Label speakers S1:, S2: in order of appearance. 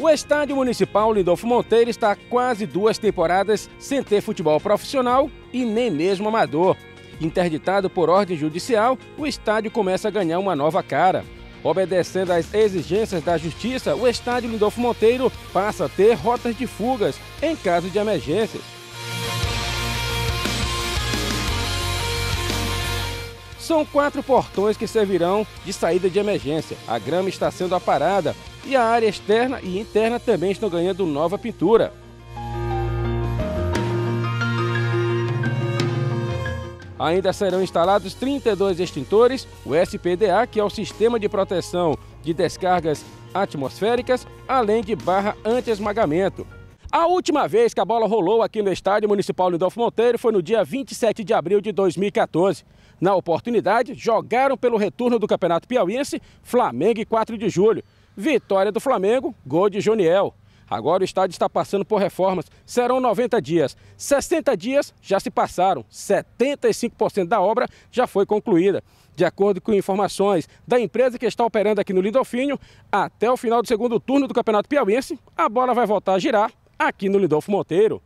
S1: O estádio municipal Lindolfo Monteiro está há quase duas temporadas sem ter futebol profissional e nem mesmo amador. Interditado por ordem judicial, o estádio começa a ganhar uma nova cara. Obedecendo às exigências da justiça, o estádio Lindolfo Monteiro passa a ter rotas de fugas em caso de emergências. São quatro portões que servirão de saída de emergência. A grama está sendo aparada e a área externa e interna também estão ganhando nova pintura. Ainda serão instalados 32 extintores, o SPDA, que é o Sistema de Proteção de Descargas Atmosféricas, além de barra anti-esmagamento. A última vez que a bola rolou aqui no Estádio Municipal Lindolfo Monteiro foi no dia 27 de abril de 2014. Na oportunidade, jogaram pelo retorno do Campeonato Piauiense Flamengo e 4 de julho. Vitória do Flamengo, gol de Joniel. Agora o estádio está passando por reformas. Serão 90 dias. 60 dias já se passaram. 75% da obra já foi concluída. De acordo com informações da empresa que está operando aqui no Lindolfinho, até o final do segundo turno do Campeonato Piauiense, a bola vai voltar a girar aqui no Lindolfo Monteiro.